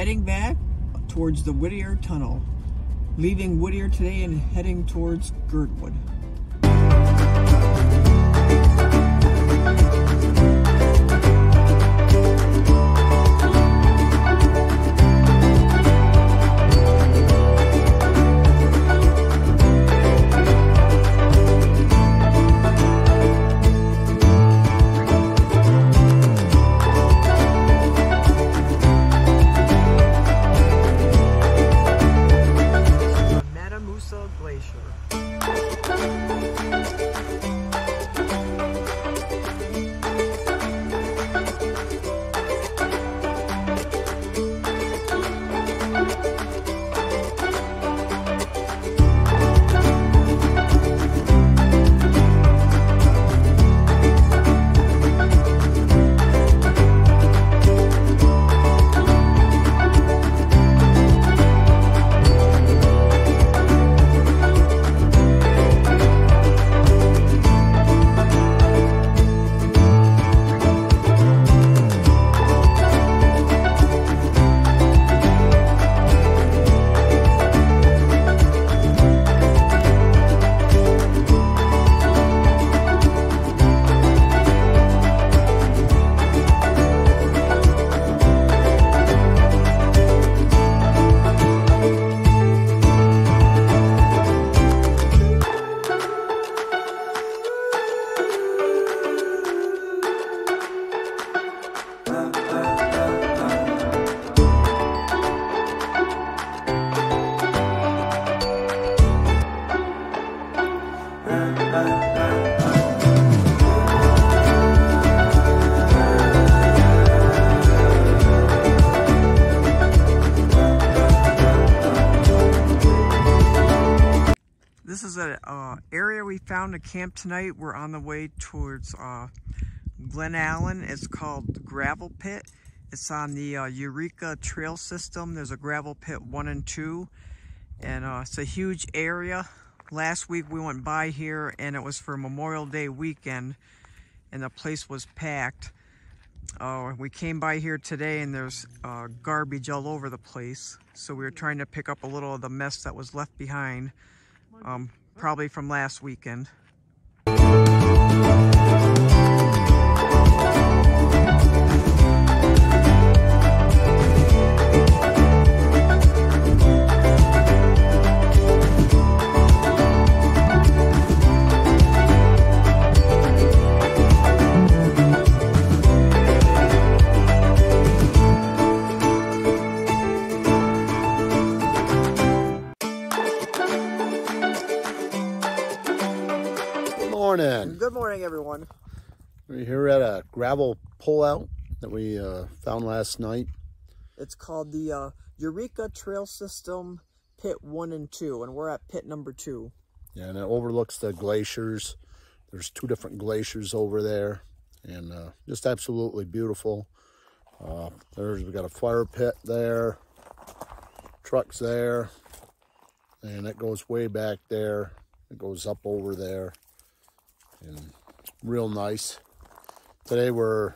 heading back towards the Whittier Tunnel, leaving Whittier today and heading towards Girdwood. Is an uh, area we found to camp tonight. We're on the way towards uh, Glennallen. It's called Gravel Pit. It's on the uh, Eureka Trail System. There's a gravel pit one and two, and uh, it's a huge area. Last week we went by here, and it was for Memorial Day weekend, and the place was packed. Uh, we came by here today, and there's uh, garbage all over the place. So we were trying to pick up a little of the mess that was left behind um, probably from last weekend. Morning. Everyone. We're here at a gravel pullout that we uh, found last night. It's called the uh, Eureka Trail System Pit 1 and 2, and we're at pit number 2. Yeah, and it overlooks the glaciers. There's two different glaciers over there, and uh, just absolutely beautiful. Uh, there's we got a fire pit there, trucks there, and it goes way back there. It goes up over there, and real nice. Today we're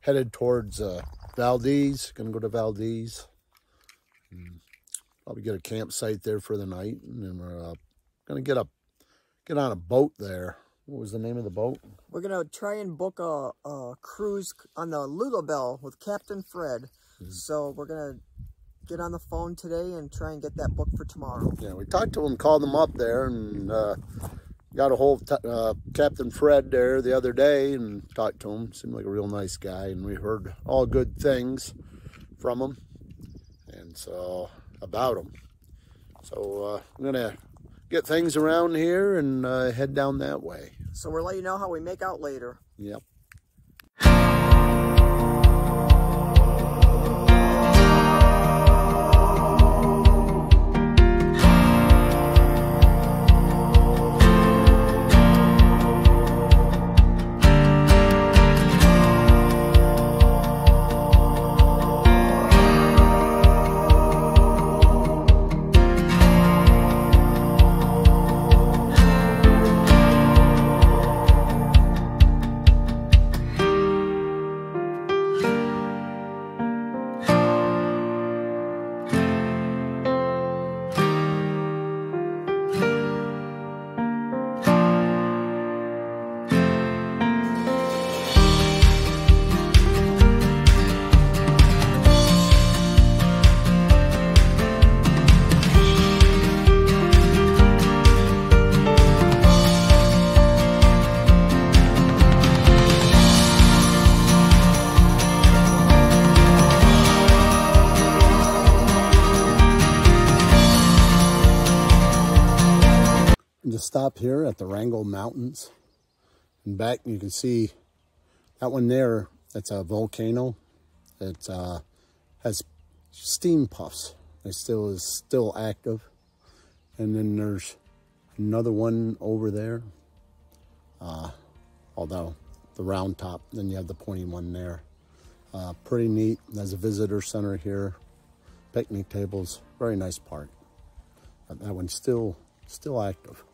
headed towards uh, Valdez. Gonna go to Valdez. And probably get a campsite there for the night, and then we're uh, gonna get a get on a boat there. What was the name of the boat? We're going to try and book a, a cruise on the Lu-Lu Belle with Captain Fred. So we're going to get on the phone today and try and get that booked for tomorrow. Yeah, we talked to him, called him up there, and uh, got a hold of uh, Captain Fred there the other day and talked to him. Seemed like a real nice guy, and we heard all good things from him, and so about him. So uh, I'm gonna get things around here and uh, head down that way. So we'll let you know how we make out later. Yep. Stop here at the Wrangell Mountains. And back you can see that one there, that's a volcano. It uh, has steam puffs. It still is still active. And then there's another one over there. Uh, although the round top, then you have the pointy one there. Uh, pretty neat. There's a visitor center here. Picnic tables. Very nice park. But that one's still still active.